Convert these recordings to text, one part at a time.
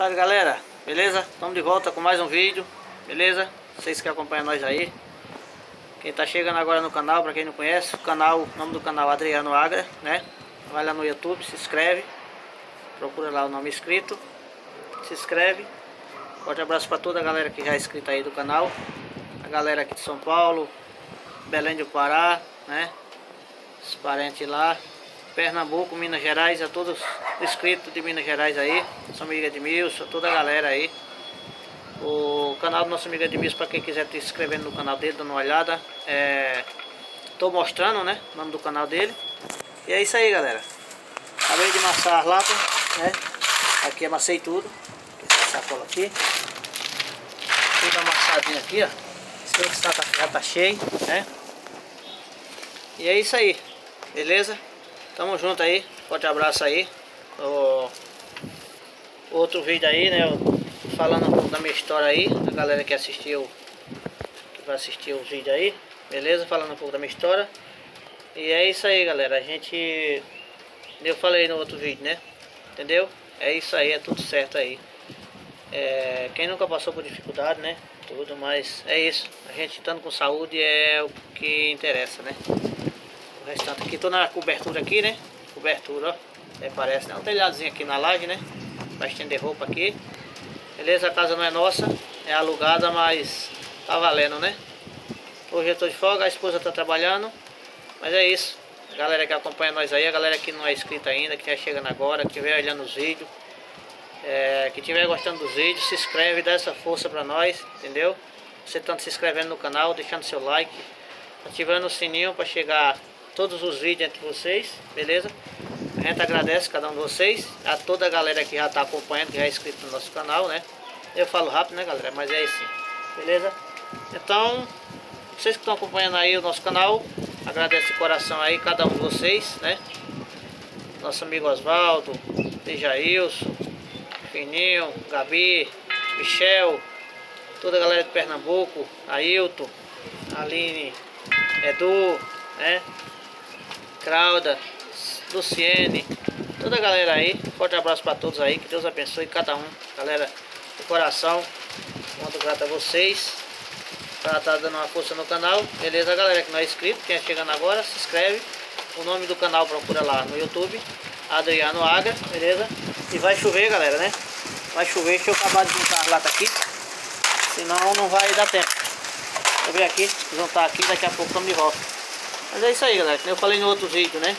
tarde galera, beleza? Estamos de volta com mais um vídeo, beleza? Vocês que acompanham nós aí Quem tá chegando agora no canal, para quem não conhece O canal, nome do canal Adriano Agra, né? Vai lá no YouTube, se inscreve Procura lá o nome inscrito Se inscreve Forte abraço para toda a galera que já é inscrita aí do canal A galera aqui de São Paulo Belém do Pará, né? Os parentes lá Pernambuco, Minas Gerais, a todos inscritos de Minas Gerais aí, nossa amiga Edmilson, toda a galera aí. O canal do nosso amigo Edmilson, para quem quiser se inscrever no canal dele, dando uma olhada. É, tô mostrando, né, o nome do canal dele. E é isso aí, galera. Acabei de amassar as latas, né. Aqui amassei tudo. Essa sacola aqui. Tudo amassadinho aqui, ó. Esse já tá cheio, né. E é isso aí, beleza? Tamo junto aí, forte abraço aí. O outro vídeo aí, né? Falando um pouco da minha história aí. A galera que assistiu, que vai assistir o vídeo aí, beleza? Falando um pouco da minha história. E é isso aí, galera. A gente. Eu falei no outro vídeo, né? Entendeu? É isso aí, é tudo certo aí. É, quem nunca passou por dificuldade, né? Tudo, mas é isso. A gente estando com saúde é o que interessa, né? Restante aqui, tô na cobertura aqui, né? Cobertura, ó. É, parece, né? Um telhadozinho aqui na laje, né? Pra estender roupa aqui. Beleza? A casa não é nossa, é alugada, mas tá valendo, né? Hoje eu tô de folga, a esposa tá trabalhando. Mas é isso. A galera que acompanha nós aí, a galera que não é inscrita ainda, que está chegando agora, que estiver olhando os vídeos. É, que estiver gostando dos vídeos, se inscreve, dá essa força pra nós, entendeu? Você tanto se inscrevendo no canal, deixando seu like, ativando o sininho para chegar todos os vídeos entre vocês, beleza? A gente agradece cada um de vocês, a toda a galera que já está acompanhando, que já é inscrito no nosso canal, né? Eu falo rápido, né, galera? Mas é assim, beleza? Então, vocês que estão acompanhando aí o nosso canal, agradeço de coração aí cada um de vocês, né? Nosso amigo Osvaldo, Dejailson, Fininho, Gabi, Michel, toda a galera de Pernambuco, Ailton, Aline, Edu, né? Crauda, Luciene, toda a galera aí. Forte abraço para todos aí. Que Deus abençoe cada um. Galera, de coração. Muito grato a vocês. Pra estar tá dando uma força no canal. Beleza, galera que não é inscrito. Quem é chegando agora, se inscreve. O nome do canal procura lá no YouTube. Adriano Agra, beleza? E vai chover, galera, né? Vai chover. Deixa eu acabar de juntar as latas aqui. Senão não vai dar tempo. Eu ver aqui, juntar aqui. Daqui a pouco estamos de volta. Mas é isso aí, galera. Como eu falei no outro vídeo, né?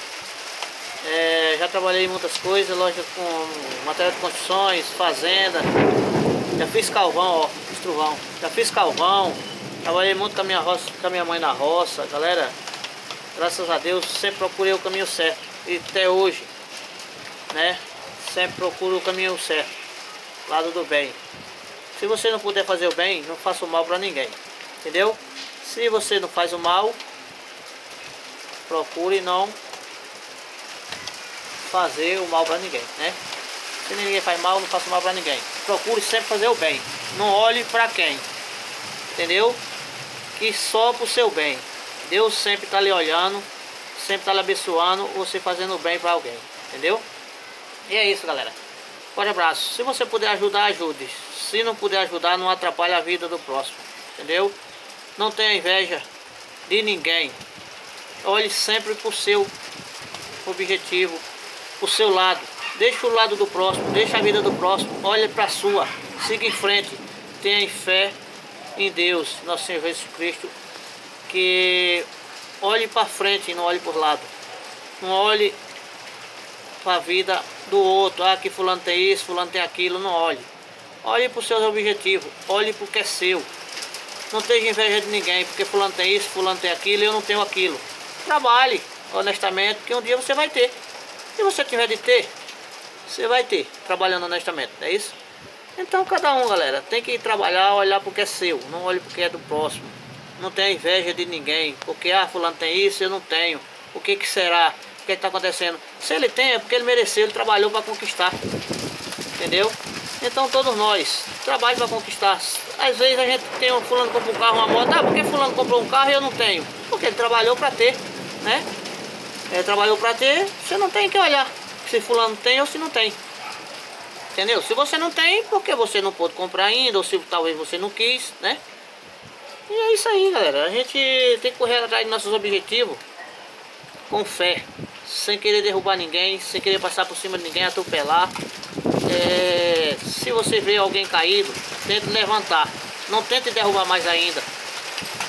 É, já trabalhei muitas coisas, loja com material de construções, fazenda. Já fiz calvão, ó, estruvão. Já fiz calvão. Trabalhei muito com a minha, roça, com a minha mãe na roça, galera. Graças a Deus sempre procurei o caminho certo. E até hoje, né? Sempre procuro o caminho certo. Lado do bem. Se você não puder fazer o bem, não faça o mal para ninguém. Entendeu? Se você não faz o mal, procure não fazer o mal para ninguém, né? Se ninguém faz mal, não faça mal para ninguém. Procure sempre fazer o bem. Não olhe para quem. Entendeu? Que só para o seu bem. Deus sempre está lhe olhando, sempre está lhe abençoando, você fazendo o bem para alguém. Entendeu? E é isso, galera. Forte abraço. Se você puder ajudar, ajude. Se não puder ajudar, não atrapalhe a vida do próximo. Entendeu? Não tenha inveja de ninguém. Olhe sempre para o seu objetivo, para o seu lado. Deixa o lado do próximo, deixa a vida do próximo, olhe para a sua, siga em frente, tenha fé em Deus, nosso Senhor Jesus Cristo, que olhe para frente e não olhe por lado. Não olhe para a vida do outro, ah, que fulano tem isso, fulano tem aquilo, não olhe. Olhe para os seus objetivos, olhe para o que é seu. Não esteja inveja de ninguém, porque fulano tem isso, fulano tem aquilo eu não tenho aquilo. Trabalhe honestamente, que um dia você vai ter. Se você tiver de ter, você vai ter, trabalhando honestamente, não é isso? Então cada um, galera, tem que trabalhar, olhar porque é seu, não olhe porque é do próximo. Não tenha inveja de ninguém, porque ah, fulano tem isso, eu não tenho. O que que será? O que está acontecendo? Se ele tem, é porque ele mereceu, ele trabalhou para conquistar. Entendeu? Então todos nós, trabalhe para conquistar. Às vezes a gente tem um fulano compra um carro, uma moto, ah, por que fulano comprou um carro e eu não tenho? Porque ele trabalhou para ter, né? Ele trabalhou para ter, você não tem que olhar se fulano tem ou se não tem. Entendeu? Se você não tem, porque você não pôde comprar ainda, ou se talvez você não quis, né? E é isso aí, galera. A gente tem que correr atrás dos nossos objetivos com fé, sem querer derrubar ninguém, sem querer passar por cima de ninguém, atropelar. É, se você vê alguém caído, tente levantar. Não tente derrubar mais ainda.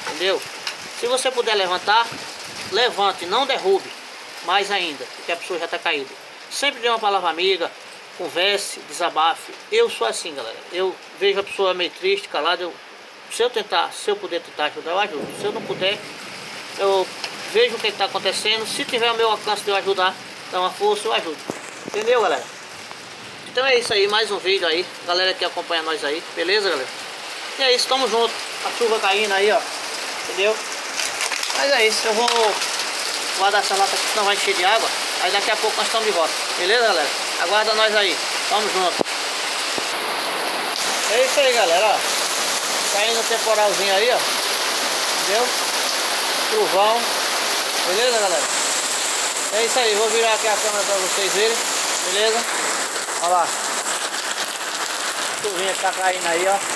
Entendeu? Se você puder levantar, levante, não derrube mais ainda, porque a pessoa já está caída. Sempre dê uma palavra amiga, converse, desabafe. Eu sou assim, galera. Eu vejo a pessoa meio triste, calada. Eu, se eu tentar, se eu puder tentar ajudar, eu ajudo. Se eu não puder, eu vejo o que está acontecendo. Se tiver o meu alcance de eu ajudar, dar uma força, eu ajudo. Entendeu, galera? Então é isso aí, mais um vídeo aí. Galera que acompanha nós aí, beleza, galera? E é isso, tamo junto. A chuva caindo aí, ó. Entendeu? Mas é isso, eu vou guardar essa lata aqui, senão vai encher de água. Aí daqui a pouco nós estamos de volta. Beleza, galera? Aguarda nós aí. Tamo junto. É isso aí, galera. Ó. Caindo um temporalzinho aí, ó. Entendeu? Trovão. Beleza, galera? É isso aí. Vou virar aqui a câmera pra vocês verem. Beleza? Olha lá. Chuvinha tá caindo aí, ó.